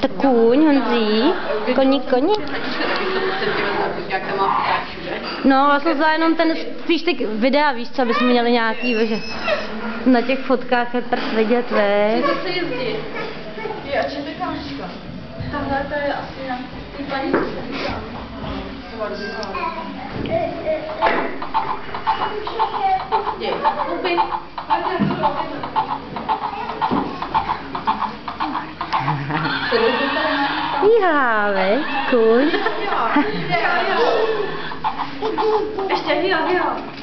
Tak kůň, Honzí, koník, koník. No, jsem vzala jenom ten, spíš ty videa, víš co, aby jsme měli nějaký, že na těch fotkách je prd vidět, veď. Zase jezdí. Je, a čete kámoška? Tahle to je asi na ty paní, co se říká. Ja, weg, cool. Ja, ja, ja. Hier, hier?